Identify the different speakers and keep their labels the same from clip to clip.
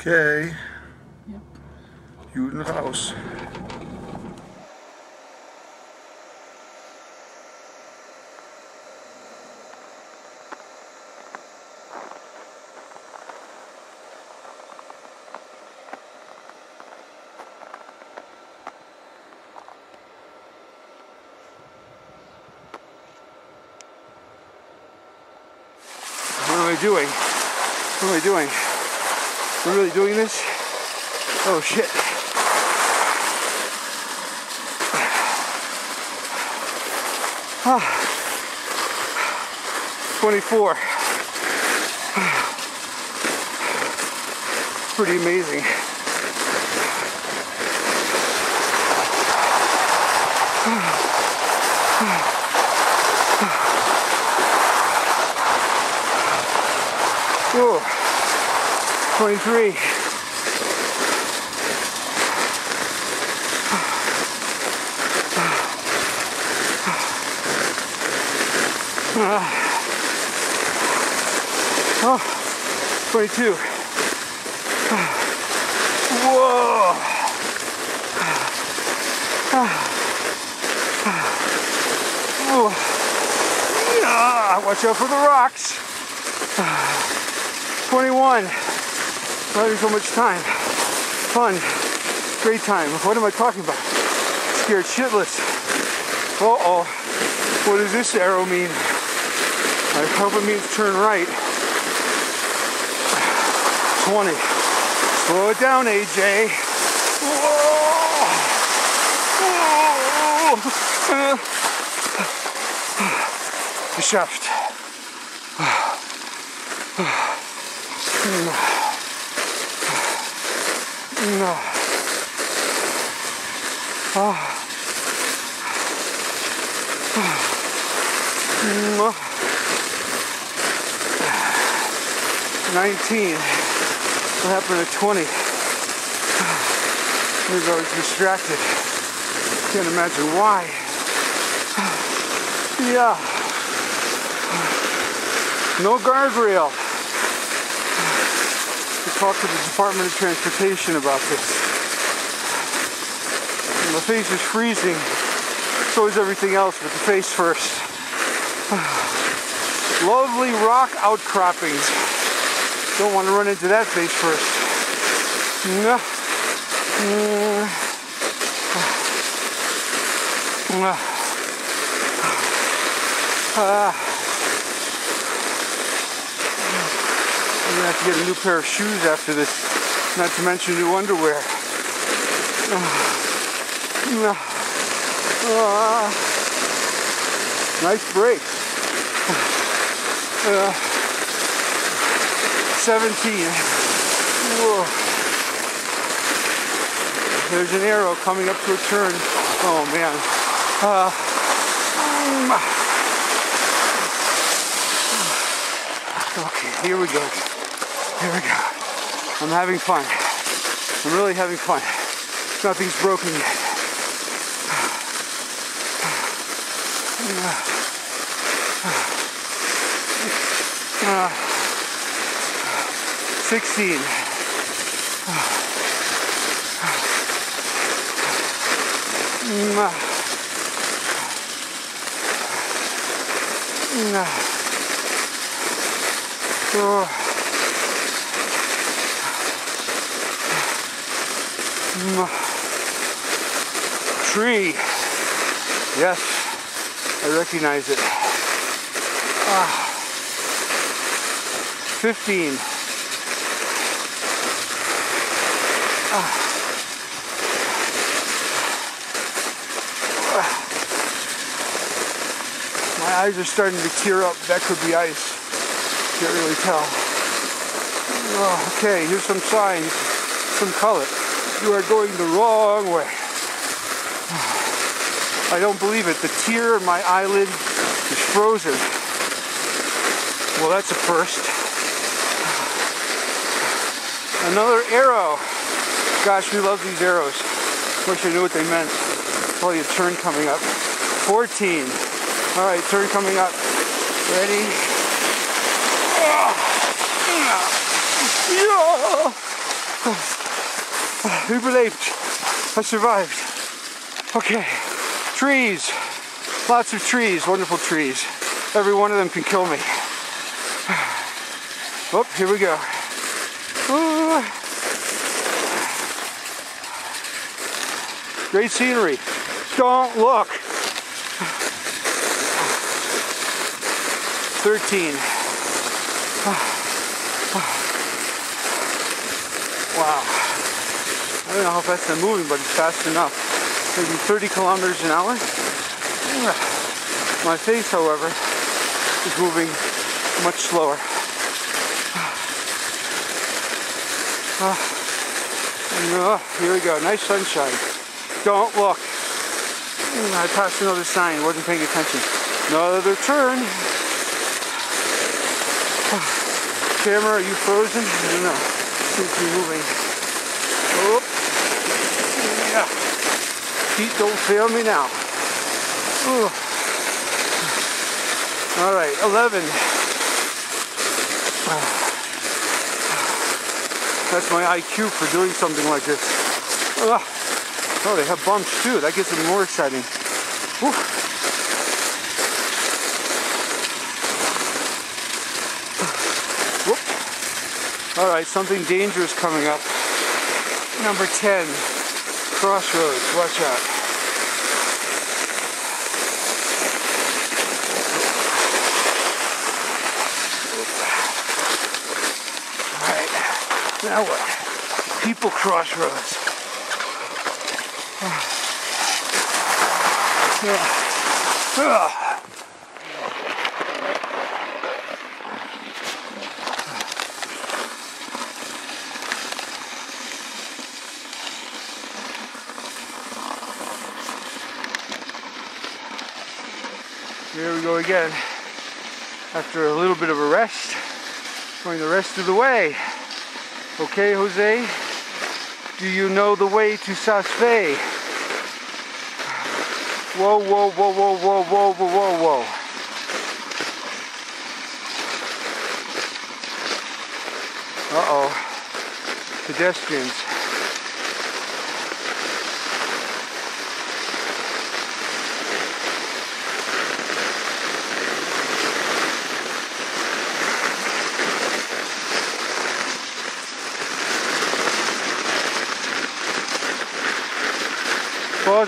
Speaker 1: Okay. Juden raus. What am I doing? What am I doing? I'm really doing this? Oh shit. Ah. 24. Pretty amazing. Whoa. 23. Oh, 22. Whoa. Ah, watch out for the rocks. 21. Having so much time. Fun. Great time. What am I talking about? Scared shitless. Uh oh. What does this arrow mean? I hope it means turn right. 20. Slow it down, AJ. Whoa! Whoa! Geschafft. No. Ah. Mm. 19. What happened at 20? Maybe I was distracted. Can't imagine why. Yeah. No guardrail. Talk to the Department of Transportation about this. My face is freezing. So is everything else, but the face first. Lovely rock outcroppings. Don't want to run into that face first. No. gonna have to get a new pair of shoes after this, not to mention new underwear. Ah. Nice break. Uh, 17. Whoa. There's an arrow coming up to a turn. Oh man. Uh, okay, here we go. Here we go. I'm having fun. I'm really having fun. Nothing's broken yet. Uh, 16. Tree. Yes, I recognize it. Ah. 15. Ah. My eyes are starting to tear up. That could be ice. Can't really tell. Oh, okay, here's some signs, some color. You are going the wrong way. I don't believe it. The tear in my eyelid is frozen. Well, that's a first. Another arrow. Gosh, we love these arrows. Wish I knew what they meant. Probably a turn coming up. 14. All right, turn coming up. Ready? Ah. Ah. Überlebt. I survived. Okay. Trees. Lots of trees. Wonderful trees. Every one of them can kill me. Oh, here we go. Ooh. Great scenery. Don't look. 13. Wow. I don't know how fast I'm moving, but it's fast enough. Maybe 30 kilometers an hour. My face, however, is moving much slower. Uh, here we go, nice sunshine. Don't look. I passed another sign, wasn't paying attention. Another turn. Camera, are you frozen? I don't know. Seems to be moving. Oh. Yeah. Feet don't fail me now. Ooh. All right, 11. That's my IQ for doing something like this. Oh, they have bumps too. That gets them more exciting. Whew. All right, something dangerous coming up. Number 10, crossroads. Watch out. All right, now what? People crossroads. Here we go again. After a little bit of a rest, going the rest of the way. Okay, Jose? Do you know the way to Saas-Fee? Whoa, whoa, whoa, whoa, whoa, whoa, whoa, whoa, whoa. Uh-oh. Pedestrians.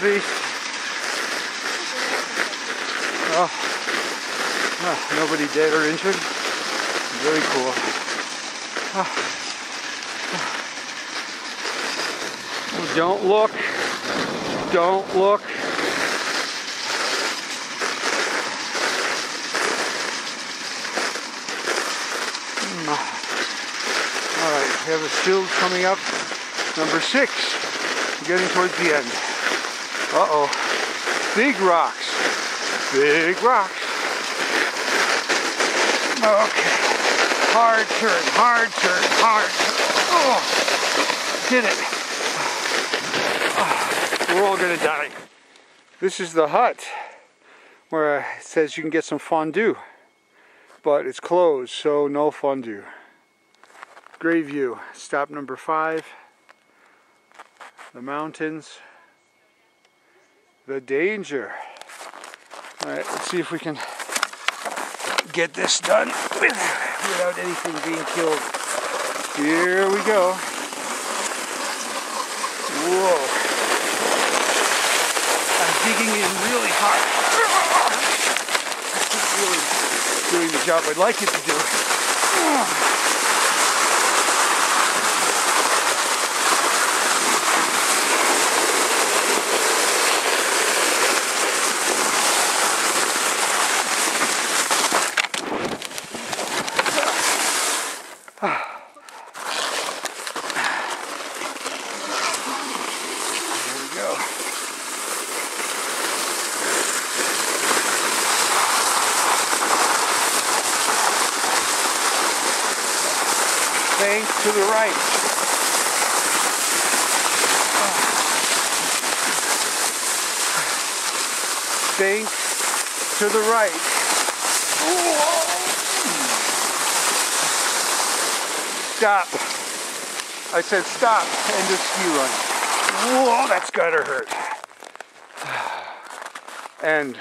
Speaker 1: Oh. oh, nobody dead or injured. Very cool. Oh. Oh, Don't look. Don't look. Hmm. All right, we have a still coming up. Number six. We're getting towards the end. Uh-oh. Big rocks. Big rocks. Okay. Hard turn, hard turn, hard turn. Oh, did it. We're all gonna die. This is the hut where it says you can get some fondue, but it's closed, so no fondue. Great view. Stop number five. The mountains. The danger. All right, let's see if we can get this done without anything being killed. Here we go. Whoa. I'm digging in really hard. It's really doing the job I'd like it to do. There we go. Bank to the right. Bank to the right. Stop. I said stop, and just ski run. Whoa, that's gotta hurt. And